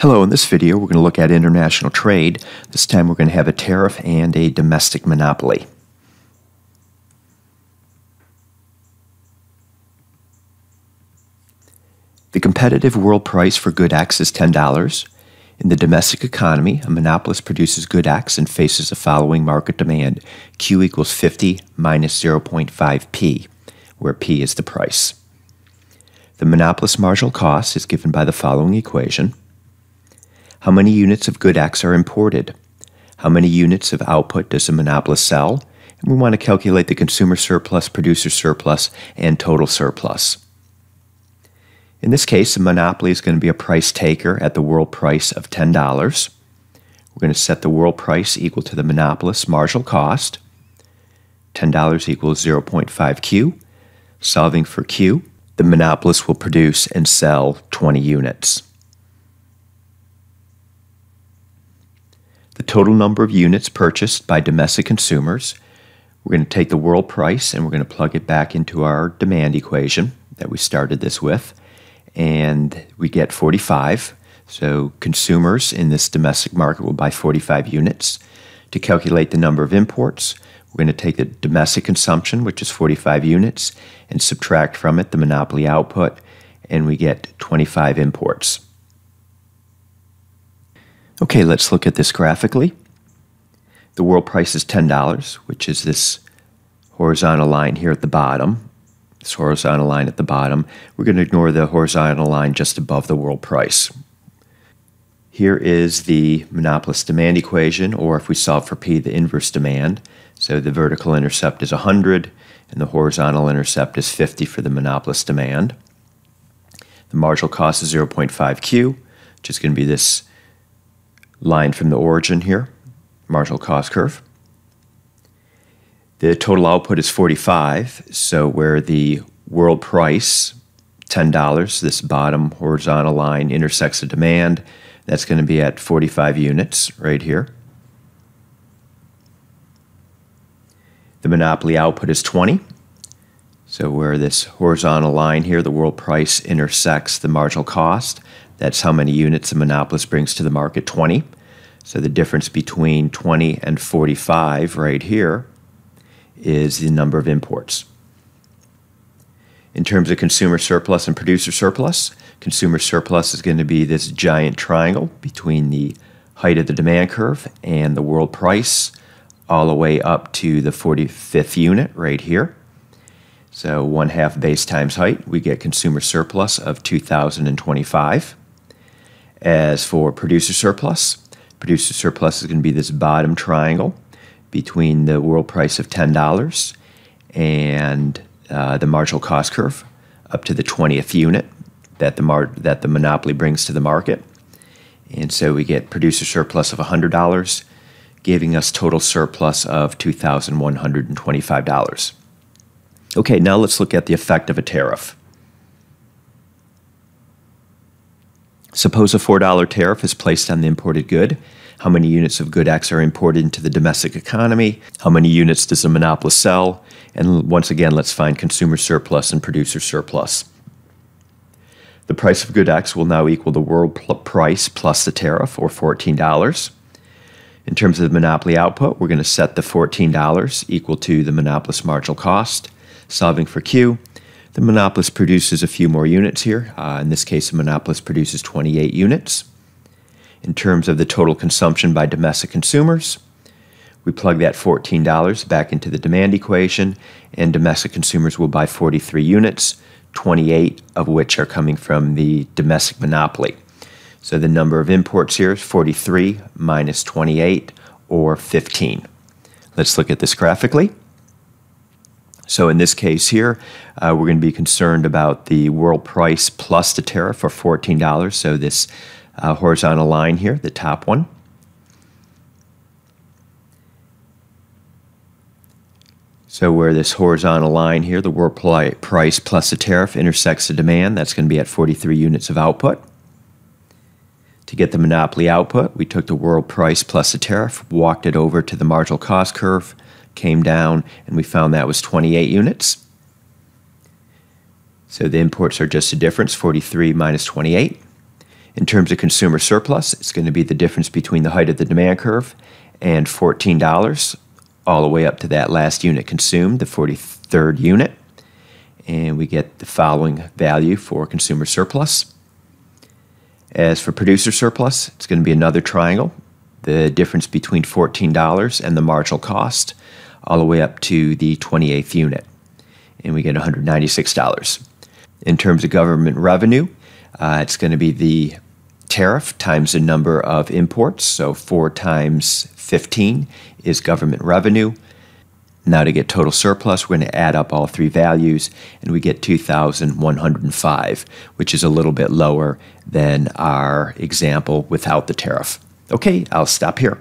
Hello, in this video we're going to look at international trade. This time we're going to have a tariff and a domestic monopoly. The competitive world price for good X is $10. In the domestic economy, a monopolist produces good X and faces the following market demand. Q equals 50 minus 0.5 P, where P is the price. The monopolist marginal cost is given by the following equation. How many units of good X are imported? How many units of output does the monopolist sell? And we want to calculate the consumer surplus, producer surplus, and total surplus. In this case, the monopoly is going to be a price taker at the world price of $10. We're going to set the world price equal to the monopolist's marginal cost. $10 equals 0.5 Q. Solving for Q, the monopolist will produce and sell 20 units. The total number of units purchased by domestic consumers, we're going to take the world price and we're going to plug it back into our demand equation that we started this with and we get 45. So consumers in this domestic market will buy 45 units. To calculate the number of imports, we're going to take the domestic consumption, which is 45 units, and subtract from it the monopoly output, and we get 25 imports. Okay, let's look at this graphically. The world price is $10, which is this horizontal line here at the bottom this horizontal line at the bottom. We're going to ignore the horizontal line just above the world price. Here is the monopolist demand equation, or if we solve for P, the inverse demand. So the vertical intercept is 100, and the horizontal intercept is 50 for the monopolist demand. The marginal cost is 0.5 Q, which is going to be this line from the origin here, marginal cost curve. The total output is 45, so where the world price, $10, this bottom horizontal line intersects the demand, that's going to be at 45 units right here. The monopoly output is 20. So where this horizontal line here, the world price intersects the marginal cost, that's how many units the monopolist brings to the market, 20. So the difference between 20 and 45 right here is the number of imports. In terms of consumer surplus and producer surplus, consumer surplus is going to be this giant triangle between the height of the demand curve and the world price all the way up to the 45th unit right here. So one half base times height, we get consumer surplus of 2,025. As for producer surplus, producer surplus is going to be this bottom triangle between the world price of $10 and uh, the marginal cost curve up to the 20th unit that the, that the monopoly brings to the market. And so we get producer surplus of $100, giving us total surplus of $2,125. Okay, now let's look at the effect of a tariff. Suppose a $4 tariff is placed on the imported good how many units of good X are imported into the domestic economy, how many units does the monopolist sell, and once again, let's find consumer surplus and producer surplus. The price of good X will now equal the world price plus the tariff, or $14. In terms of the monopoly output, we're going to set the $14 equal to the monopolist marginal cost. Solving for Q, the monopolist produces a few more units here. Uh, in this case, the monopolist produces 28 units in terms of the total consumption by domestic consumers. We plug that $14 back into the demand equation, and domestic consumers will buy 43 units, 28 of which are coming from the domestic monopoly. So the number of imports here is 43 minus 28, or 15. Let's look at this graphically. So in this case here, uh, we're going to be concerned about the world price plus the tariff for $14. So this uh, horizontal line here, the top one. So where this horizontal line here, the world price plus the tariff intersects the demand, that's going to be at 43 units of output. To get the monopoly output, we took the world price plus the tariff, walked it over to the marginal cost curve, came down, and we found that was 28 units. So the imports are just a difference, 43 minus 28. In terms of consumer surplus, it's going to be the difference between the height of the demand curve and $14, all the way up to that last unit consumed, the 43rd unit. And we get the following value for consumer surplus. As for producer surplus, it's going to be another triangle, the difference between $14 and the marginal cost, all the way up to the 28th unit. And we get $196. In terms of government revenue, uh, it's going to be the tariff times the number of imports. So 4 times 15 is government revenue. Now to get total surplus, we're going to add up all three values and we get 2,105, which is a little bit lower than our example without the tariff. Okay, I'll stop here.